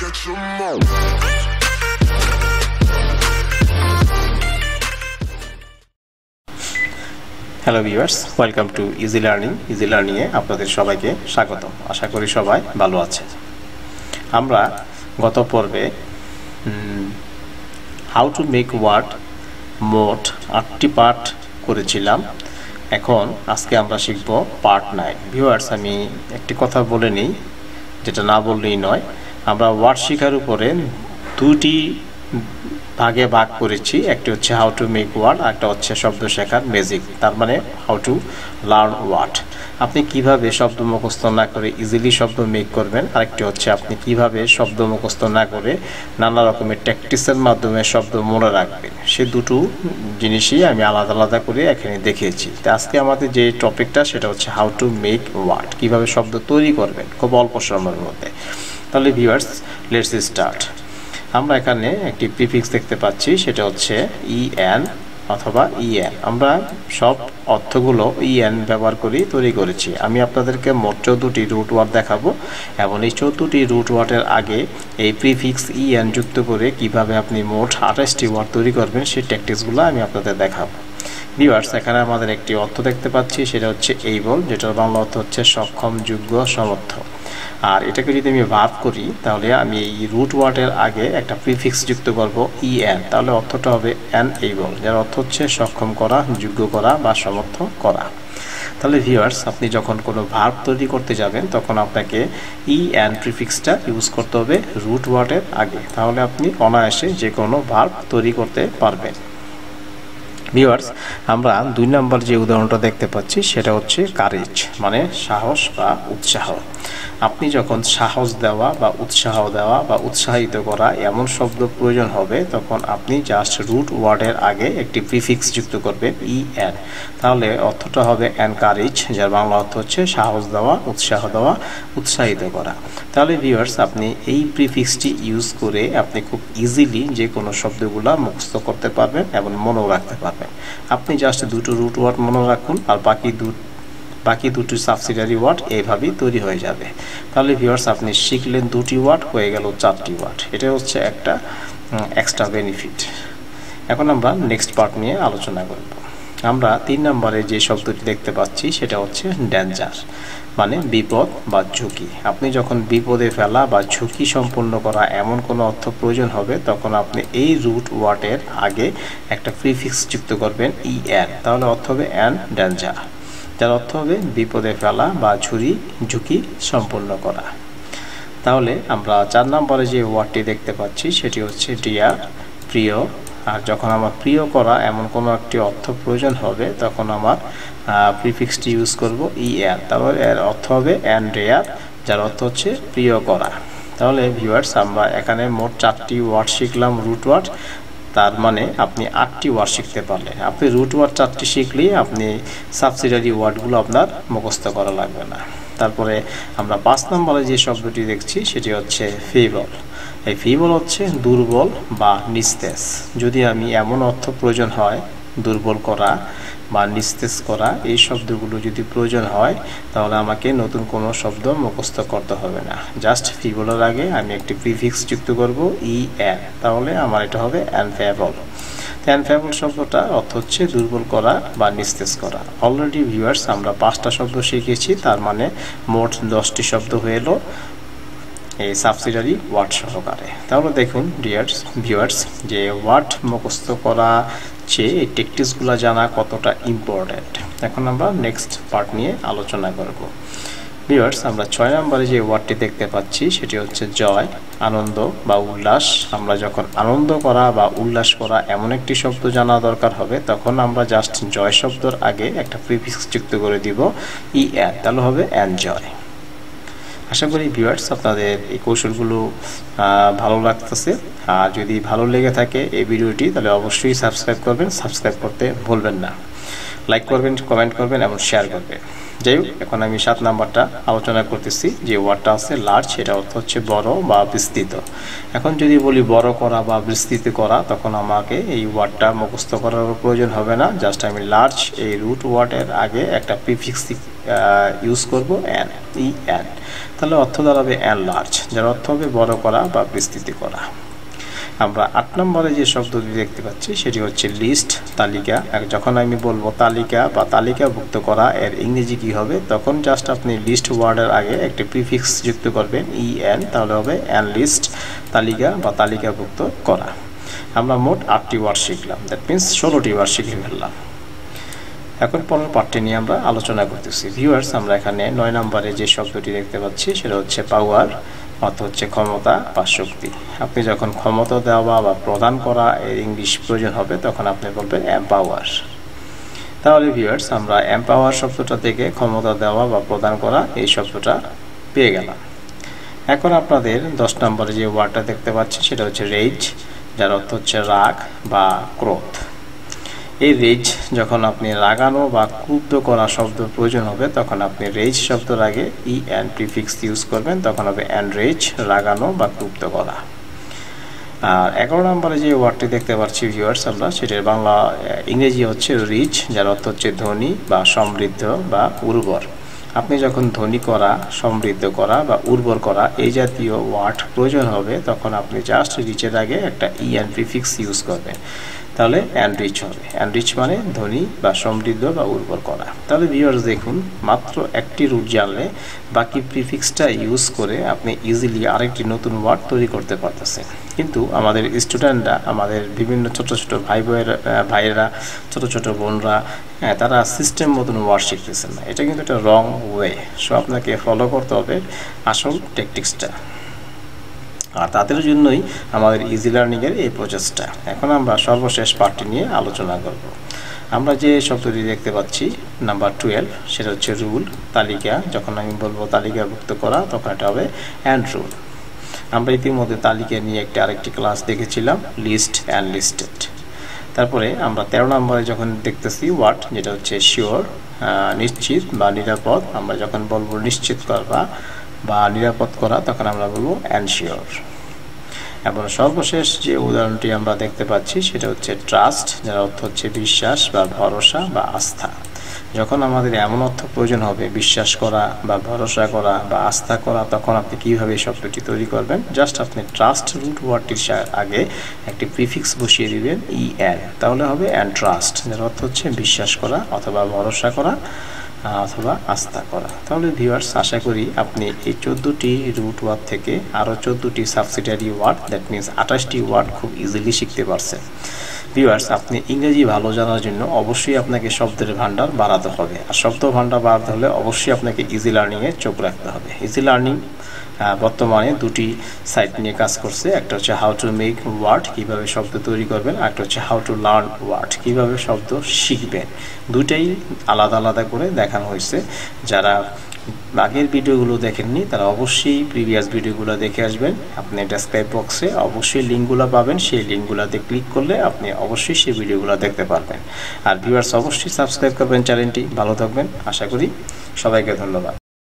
catch all. Hello viewers welcome to easy learning easy লার্নিংয়ে আপনাদের সবাইকে স্বাগত। আশা করি সবাই ভালো আছে আমরা গত পর্বে হাউ টু মেক ওয়ার্ড মোট আটটি পার্ট করেছিলাম। এখন আজকে আমরা শিখব পার্ট নাইন ভিউয়ার্স আমি একটি কথা বলে নিই, যেটা না বললেই নয়। আমরা ওয়ার্ড শেখার উপরে দুটি ভাগে ভাগ করেছি। একটি হচ্ছে হাউ টু মেক ওয়ার্ড একটা হচ্ছে শব্দ শেখার ম্যাজিক তার মানে হাউ টু লার্ন ওয়ার্ড আপনি কীভাবে শব্দ মুখস্থ না করে ইজিলি শব্দ মেক করবেন? আরেকটি হচ্ছে আপনি কীভাবে শব্দ মুখস্থ না করে নানা রকমের ট্যাকটিসের মাধ্যমে শব্দ মনে রাখবেন। সে দুটো জিনিসই আমি আলাদা আলাদা করে এখানে দেখিয়েছি। তো আজকে আমাদের যে টপিকটা সেটা হচ্ছে হাউ টু মেক ওয়ার্ড কীভাবে শব্দ তৈরি করবেন, খুব অল্প সময়ের মধ্যে। তাহলে ভিউয়ার্স লেটস স্টার্ট আমরা এখানে একটি প্রিফিক্স দেখতে পাচ্ছি, সেটা হচ্ছে ইএন অথবা ইএন আমরা সব অর্থগুলো ইএন ব্যবহার করি, তৈরি করেছি। আমি আপনাদেরকে মোট চৌদ্দটি রুট ওয়ার্ড দেখাবো, এবং এই চৌদ্দটি রুট ওয়ার্ডের আগে এই প্রিফিক্স ইএন যুক্ত করে কীভাবে আপনি মোট আঠাশটি ওয়ার্ড তৈরি করবেন, সেই ট্যাকটিক্সগুলো আমি আপনাদের দেখাবো। ভিউয়ার্স এখানে আমাদের একটি অর্থ দেখতে পাচ্ছি, সেটা হচ্ছে এইবল যেটার বাংলা অর্থ হচ্ছে সক্ষম, যোগ্য সমর্থ আর এটাকে যদি আমি ভাব করি, তাহলে আমি এই রুট ওয়ার্ডের আগে একটা প্রিফিক্স যুক্ত করব ই এন তাহলে অর্থটা হবে অ্যান এইবল যার অর্থ হচ্ছে সক্ষম করা, যোগ্য করা বা সমর্থ করা। তাহলে ভিউয়ার্স আপনি যখন কোনো ভার্ব তৈরি করতে যাবেন, তখন আপনাকে ই অ্যান প্রিফিক্সটা ইউজ করতে হবে রুট ওয়ার্ডের আগে। তাহলে আপনি অনায়াসে যে কোনো ভার্ব তৈরি করতে পারবেন। ভিউয়ার্স আমরা দুই নম্বর যে উদাহরণটা দেখতে পাচ্ছি, সেটা হচ্ছে কারেজ মানে সাহস বা উৎসাহ। আপনি যখন সাহস দেওয়া বা উৎসাহ দেওয়া বা উৎসাহিত করা এমন শব্দ প্রয়োজন হবে, তখন আপনি জাস্ট রুট ওয়ার্ডের আগে একটি প্রিফিক্স যুক্ত করবেন ই এন তাহলে অর্থটা হবে এনকারেজ যার বাংলা অর্থ হচ্ছে সাহস দেওয়া, উৎসাহ দেওয়া, উৎসাহিত করা। তাহলে ভিউয়ার্স আপনি এই প্রিফিক্সটি ইউজ করে আপনি খুব ইজিলি যে কোনো শব্দগুলো মুখস্থ করতে পারবেন এবং মনেও রাখতে পারবেন। আপনি জাস্ট দুটো রুট ওয়ার্ড মনে রাখুন, আর বাকি দু বাকি দুটি সাবসিডারি ওয়ার্ড এইভাবেই তৈরি হয়ে যাবে। তাহলে ভিউয়ার্স আপনি শিখলেন দুটি ওয়ার্ড হয়ে গেল চারটি ওয়ার্ড এটা হচ্ছে একটা এক্সট্রা বেনিফিট এখন আমরা নেক্সট পার্ট নিয়ে আলোচনা করব। আমরা তিন নম্বরে যে শব্দটি দেখতে পাচ্ছি, সেটা হচ্ছে ড্যাঞ্জার মানে বিপদ বা ঝুঁকি। আপনি যখন বিপদে ফেলা বা ঝুঁকি সম্পন্ন করা এমন কোনো অর্থ প্রয়োজন হবে, তখন আপনি এই রুট ওয়ার্ডের আগে একটা প্রিফিক্স যুক্ত করবেন ই এন তাহলে অর্থ হবে অ্যান ড্যাঞ্জার যার অর্থ হবে বিপদে ফেলা বা ঝুরি ঝুঁকি সম্পন্ন করা। তাহলে আমরা চার নম্বরে যে ওয়ার্ডটি দেখতে পাচ্ছি, সেটি হচ্ছে, ডিয়ার, প্রিয়। আর যখন আমার প্রিয় করা এমন কোনো একটি অর্থ প্রয়োজন হবে, তখন আমার প্রিফিক্সটি ইউজ করব ই এর তাহলে এর অর্থ হবে, অ্যান্ড রেয়ার যার অর্থ হচ্ছে, প্রিয় করা। তাহলে ভিউয়ার্স, আমরা এখানে মোট চারটি ওয়ার্ড শিখলাম, রুট ওয়ার্ড। তার মানে আপনি আটটি ওয়ার্ড শিখতে পারলেন আপনি রুট ওয়ার্ড চারটি শিখলেই আপনি সাবসিডারি ওয়ার্ডগুলো আপনার মুখস্থ করা লাগবে না। তারপরে আমরা পাঁচ নম্বরে যে শব্দটি দেখছি, সেটি হচ্ছে ফিবল এই ফিবল হচ্ছে দুর্বল বা নিস্তেজ। যদি আমি এমন অর্থ প্রয়োজন হয় দুর্বল করা বা নিস্তেজ করা, এই শব্দগুলো যদি প্রয়োজন হয়, তাহলে আমাকে নতুন কোনো শব্দ মুখস্থ করতে হবে না। জাস্ট ফিবলের আগে আমি একটি প্রিফিক্স যুক্ত করব ই এন তাহলে আমার এটা হবে অ্যানফেবল অ্যানফেবল শব্দটা অর্থ হচ্ছে দুর্বল করা বা নিস্তেজ করা। অলরেডি ভিউয়ার্স আমরা পাঁচটা শব্দ শিখেছি, তার মানে মোট দশটি শব্দ হয়ে এলো। এই সাবসিডারি ওয়ার্ড সহকারে। তাহলে দেখুন ডিয়ার্স ভিউয়ার্স যে ওয়ার্ড মুখস্থ করা চেয়ে এই টেকটিক্সগুলো জানা কতটা ইম্পর্ট্যান্ট এখন আমরা নেক্সট পার্ট নিয়ে আলোচনা করব। ভিউয়ার্স আমরা ছয় নম্বরে যে ওয়ার্ডটি দেখতে পাচ্ছি, সেটি হচ্ছে জয়, আনন্দ বা উল্লাস। আমরা যখন আনন্দ করা বা উল্লাস করা এমন একটি শব্দ জানা দরকার হবে, তখন আমরা জাস্ট জয় শব্দর আগে একটা প্রিফিক্স যুক্ত করে দিব ই অ্যান তাহলে হবে এনজয় আশা করি ভিউয়ার্স আপনাদের এই কৌশলগুলো ভালো লাগতেছে। আর যদি ভালো লেগে থাকে এই ভিডিওটি, তাহলে অবশ্যই সাবস্ক্রাইব করবেন। সাবস্ক্রাইব করতে ভুলবেন না। লাইক করবেন কমেন্ট করবেন এবং শেয়ার করবেন। যাই হোক, এখন আমি সাত নাম্বারটা আলোচনা করতেছি। যে ওয়ার্ডটা আছে লার্জ সেটা অর্থ হচ্ছে বড় বা বিস্তৃত। এখন যদি বলি বড় করা বা বিস্তৃত করা, তখন আমাকে এই ওয়ার্ডটা মুখস্থ করার প্রয়োজন হবে না। জাস্ট আমি লার্জ এই রুট ওয়ার্ডের আগে একটা প্রিফিক্স ইউজ করব অ্যান ই অ্যান তাহলে অর্থ দাঁড়াবে লার্জ যার অর্থ হবে বড় করা বা বিস্তৃতি করা। আমরা আট নম্বরে যে শব্দটি দেখতে পাচ্ছি, সেটি হচ্ছে লিস্ট তালিকা। যখন আমি বলব তালিকা বা তালিকাভুক্ত করা, এর ইংরেজি কি হবে? তখন জাস্ট আপনি লিস্ট ওয়ার্ডের আগে একটি প্রিফিক্স যুক্ত করবেন ই এন তাহলে হবে অ্যান লিস্ট তালিকা বা তালিকাভুক্ত করা। আমরা মোট আটটি ওয়ার্ড শিখলাম। দ্যাট মিন্স ষোলোটি ওয়ার্ড শিখে ফেললাম। এখন পরের পার্টটি নিয়ে আমরা আলোচনা করতেছি। ভিউয়ার্স আমরা এখানে নয় নম্বরে যে শব্দটি দেখতে পাচ্ছি, সেটা হচ্ছে পাওয়ার অর্থ হচ্ছে ক্ষমতা বা শক্তি। আপনি যখন ক্ষমতা দেওয়া বা প্রদান করা এর ইংলিশ প্রয়োজন হবে, তখন আপনি বলবেন এম্পাওয়ার তাহলে ভিউয়ার্স আমরা এম্পাওয়ার শব্দটা থেকে ক্ষমতা দেওয়া বা প্রদান করা এই শব্দটা পেয়ে গেলাম। এখন আপনাদের দশ নম্বরে যে ওয়ার্ডটা দেখতে পাচ্ছি, সেটা হচ্ছে রেজ যার অর্থ হচ্ছে রাগ বা ক্রোধ। এই রেজ যখন আপনি লাগানো বা ক্রুদ্ধ করা শব্দ প্রয়োজন হবে, তখন আপনি রেজ শব্দের আগে ই অ্যান্ড প্রিফিক্স ইউজ করবেন, তখন হবে অ্যান্ড রেজ লাগানো বা ক্রুদ্ধ করা। আর এগারো নম্বরে যে ওয়ার্ডটি দেখতে পাচ্ছি ভিউয়ার্স আমরা সেটার বাংলা ইংরেজি হচ্ছে রিচ যার অর্থ হচ্ছে ধনী বা সমৃদ্ধ বা উর্বর। আপনি যখন ধনী করা, সমৃদ্ধ করা বা উর্বর করা এই জাতীয় ওয়ার্ড প্রয়োজন হবে, তখন আপনি জাস্ট রিচের আগে একটা ই অ্যান্ড প্রিফিক্স ইউজ করবেন। তাহলে অ্যানরিচ হবে। অ্যানরিচ মানে ধনী বা সমৃদ্ধ বা উর্বর করা। তাহলে ভিউয়ার্স দেখুন, মাত্র একটি রুট জানলে বাকি প্রিফিক্সটা ইউজ করে আপনি ইজিলি আরেকটি নতুন ওয়ার্ড তৈরি করতে পারতেছেন। কিন্তু আমাদের স্টুডেন্টরা আমাদের বিভিন্ন ছোট ছোট ভাই বোয়ের ভাইয়েরা, ছোট ছোট বোনরা হ্যাঁ তারা সিস্টেম মতন ওয়ার্ড শিখতেছেন না। এটা কিন্তু একটা রং ওয়ে সো আপনাকে ফলো করতে হবে আসল টেকটিক্সটা আর তাদের জন্যই আমাদের ইজি লার্নিংয়ের এই প্রচেষ্টা এখন আমরা সর্বশেষ পার্টটি নিয়ে আলোচনা করব। আমরা যে শব্দটি দেখতে পাচ্ছি নাম্বার টুয়েলভ সেটা হচ্ছে রুল তালিকা। যখন আমি বলব তালিকাভুক্ত করা, তখন এটা হবে অ্যান্ড রুল আমরা ইতিমধ্যে তালিকা নিয়ে একটি আরেকটি ক্লাস দেখেছিলাম লিস্ট অ্যান্ড লিস্টেড তারপরে আমরা তেরো নম্বরে যখন দেখতেছি ওয়ার্ড যেটা হচ্ছে শিওর নিশ্চিত বা নিরাপদ, আমরা যখন বলব নিশ্চিত করবা বা নিরাপদ করা, তখন আমরা বলব অ্যানশিওর এবং সর্বশেষ যে উদাহরণটি আমরা দেখতে পাচ্ছি, সেটা হচ্ছে ট্রাস্ট যার অর্থ হচ্ছে বিশ্বাস বা ভরসা বা আস্থা। যখন আমাদের এমন অর্থ প্রয়োজন হবে, বিশ্বাস করা বা ভরসা করা বা আস্থা করা, তখন আপনি কীভাবে এই শব্দটি তৈরি করবেন? জাস্ট আপনি ট্রাস্ট রুট ওয়ার্ডটির আগে একটি প্রিফিক্স বসিয়ে দিবেন ই অ্যান তাহলে হবে অ্যান্ড ট্রাস্ট যার অর্থ হচ্ছে বিশ্বাস করা অথবা ভরসা করা। অথবা আস্থা করা। তাহলে ভিউয়ার্স আশা করি আপনি এই চোদ্দোটি রুট ওয়ার্ড থেকে আরও চোদ্দোটি সাবসিডারি ওয়ার্ড দ্যাট মিনস আঠাশটি ওয়ার্ড খুব ইজিলি শিখতে পারছেন। ভিউয়ার্স আপনি ইংরেজি ভালো জানার জন্য অবশ্যই আপনাকে শব্দের ভাণ্ডার বাড়াতে হবে। আর শব্দ ভান্ডার বাড়াতে হলে অবশ্যই আপনাকে ইজি লার্নিংয়ে চোখ রাখতে হবে। ইজি লার্নিং বর্তমানে দুটি সাইট নিয়ে কাজ করছে। একটা হচ্ছে হাউ টু মেক ওয়ার্ড কীভাবে শব্দ তৈরি করবেন একটা হচ্ছে হাউ টু লার্ন ওয়ার্ড কীভাবে শব্দ শিখবেন। দুটাই আলাদা আলাদা করে দেখানো হয়েছে। যারা আগের ভিডিওগুলো দেখেননি, তারা অবশ্যই প্রিভিয়াস ভিডিওগুলো দেখে আসবেন। আপনি ডেসক্রাইব বক্সে অবশ্যই লিঙ্কগুলো পাবেন। সেই লিঙ্কগুলোতে ক্লিক করলে আপনি অবশ্যই সেই ভিডিওগুলো দেখতে পারবেন। আর ভিউয়ার্স অবশ্যই সাবস্ক্রাইব করবেন চ্যানেলটি। ভালো থাকবেন। আশা করি সবাইকে ধন্যবাদ।